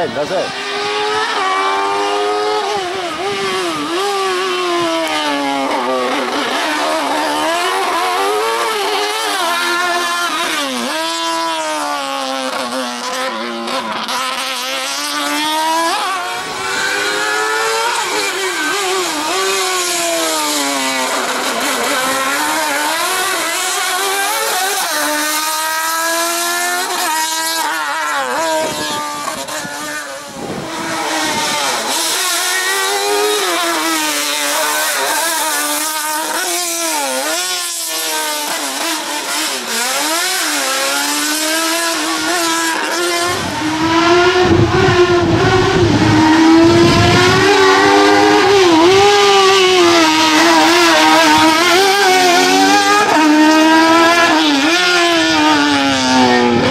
せん出せ